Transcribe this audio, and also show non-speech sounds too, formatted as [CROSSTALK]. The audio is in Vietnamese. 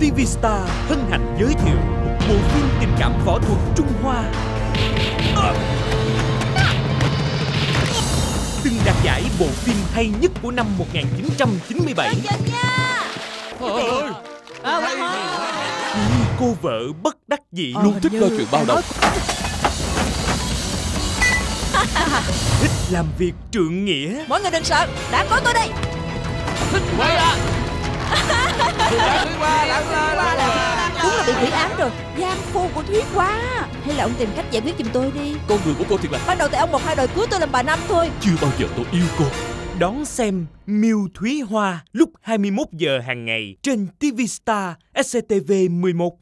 TV Star hân hạnh giới thiệu bộ phim tình cảm võ thuật Trung Hoa. Từng đạt giải bộ phim hay nhất của năm 1997 khi cô vợ bất đắc dĩ Luôn thích lo chuyện bao đồng [LAUGHS] thích làm việc trượng nghĩa. Mọi người đừng sợ. Đã có tôi đây bị quỷ ám rồi. Gian phu của Thúy quá. Hay là ông tìm cách giải quyết giùm tôi đi. Con người của cô thiệt là Ban đầu tại ông một hai đời cưới tôi làm bà năm thôi. Chưa bao giờ tôi yêu cô. Đón xem Miêu Thúy Hoa lúc 21 giờ hàng ngày trên TV Star SCTV 11